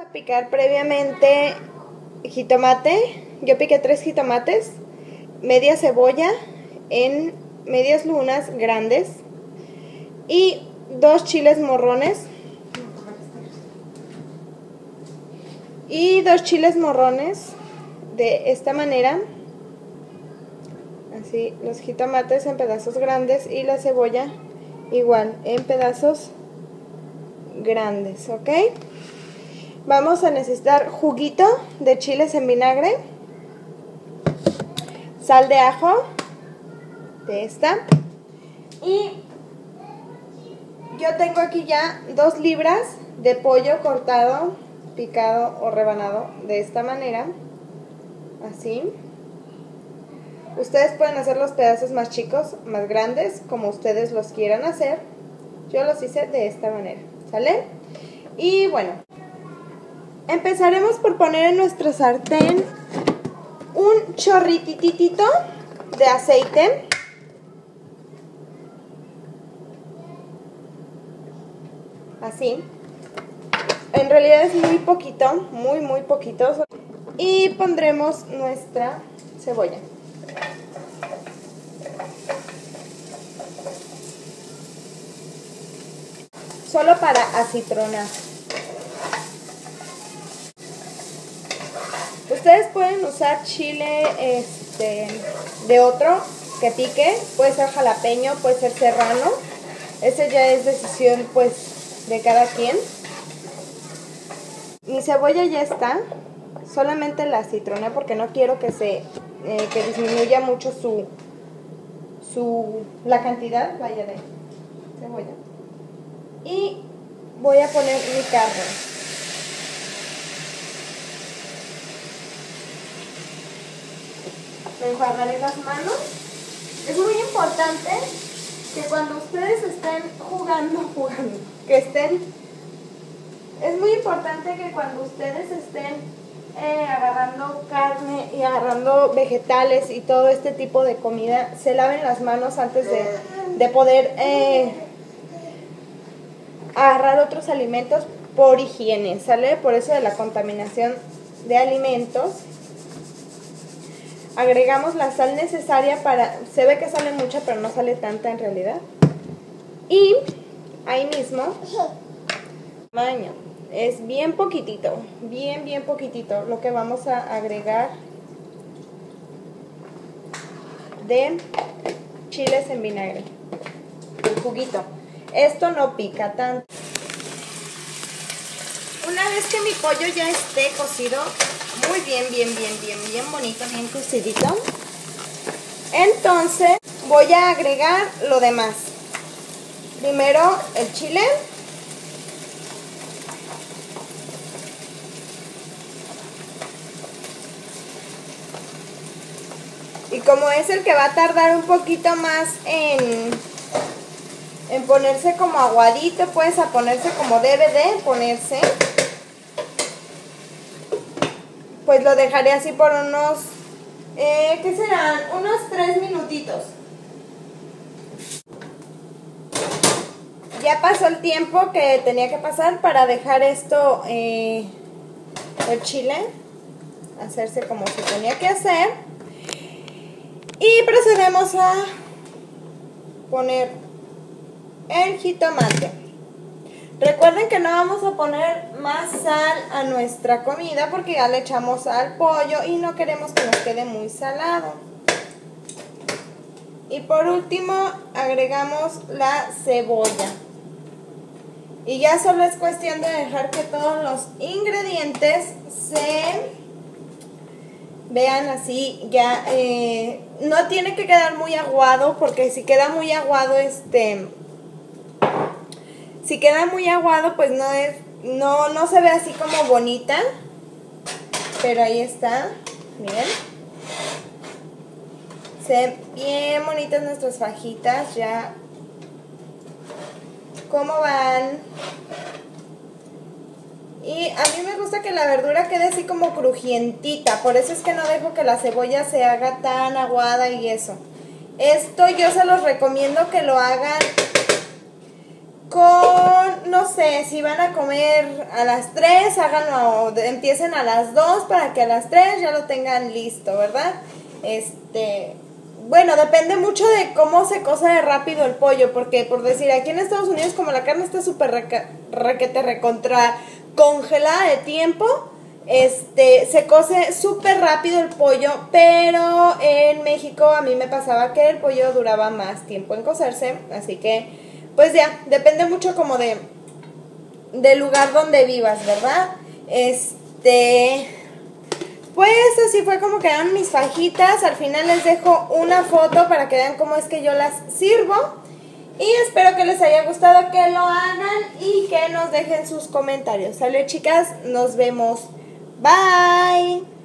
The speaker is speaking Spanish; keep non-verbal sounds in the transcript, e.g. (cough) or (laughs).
a picar previamente jitomate. Yo piqué tres jitomates, media cebolla en medias lunas grandes y dos chiles morrones. Y dos chiles morrones de esta manera. Así, los jitomates en pedazos grandes y la cebolla igual en pedazos grandes, ¿ok? Vamos a necesitar juguito de chiles en vinagre, sal de ajo, de esta, y yo tengo aquí ya dos libras de pollo cortado, picado o rebanado de esta manera, así. Ustedes pueden hacer los pedazos más chicos, más grandes, como ustedes los quieran hacer. Yo los hice de esta manera, ¿sale? Y bueno, empezaremos por poner en nuestra sartén un chorrititito de aceite. Así. En realidad es muy poquito, muy, muy poquito. Y pondremos nuestra cebolla. Solo para acitronar. Ustedes pueden usar chile este, de otro que pique, puede ser jalapeño, puede ser serrano. Ese ya es decisión pues de cada quien. Mi cebolla ya está, solamente la citroné porque no quiero que se eh, que disminuya mucho su su la cantidad vaya de cebolla. Y voy a poner mi carne. Me enjuagaré las manos. Es muy importante que cuando ustedes estén jugando, (laughs) jugando, que estén, es muy importante que cuando ustedes estén eh, agarrando carne y agarrando vegetales y todo este tipo de comida, se laven las manos antes de, poder eh, agarrar otros alimentos por higiene, ¿sale? Por eso de la contaminación de alimentos agregamos la sal necesaria para, se ve que sale mucha, pero no sale tanta en realidad. Y ahí mismo, tamaño, es bien poquitito, bien, bien poquitito lo que vamos a agregar de chiles en vinagre, el juguito. Esto no pica tanto. Una vez que mi pollo ya esté cocido, muy bien, bien, bien, bien, bien bonito, bien cocidito. Entonces voy a agregar lo demás. Primero el chile. Y como es el que va a tardar un poquito más en, en ponerse como aguadito, pues a ponerse como debe de ponerse pues lo dejaré así por unos, eh, ¿qué serán? Unos tres minutitos. Ya pasó el tiempo que tenía que pasar para dejar esto, eh, el chile, hacerse como se tenía que hacer. Y procedemos a poner el jitomate. Recuerden que no vamos a poner más sal a nuestra comida porque ya le echamos al pollo y no queremos que nos quede muy salado. Y por último agregamos la cebolla. Y ya solo es cuestión de dejar que todos los ingredientes se vean así ya eh, no tiene que quedar muy aguado porque si queda muy aguado este si queda muy aguado, pues no es, no, no se ve así como bonita. Pero ahí está, miren. Se ven bien bonitas nuestras fajitas, ya. ¿Cómo van? Y a mí me gusta que la verdura quede así como crujientita, por eso es que no dejo que la cebolla se haga tan aguada y eso. Esto yo se los recomiendo que lo hagan si van a comer a las 3, háganlo, empiecen a las 2 para que a las 3 ya lo tengan listo, ¿verdad? Este, bueno, depende mucho de cómo se cose de rápido el pollo, porque por decir, aquí en Estados Unidos como la carne está súper requete recontra congelada de tiempo, este, se cose súper rápido el pollo, pero en México a mí me pasaba que el pollo duraba más tiempo en cocerse, así que pues ya, depende mucho como de del lugar donde vivas, ¿verdad? Este, pues así fue como quedaron mis fajitas. Al final les dejo una foto para que vean cómo es que yo las sirvo. Y espero que les haya gustado, que lo hagan y que nos dejen sus comentarios. Sale chicas, nos vemos. Bye.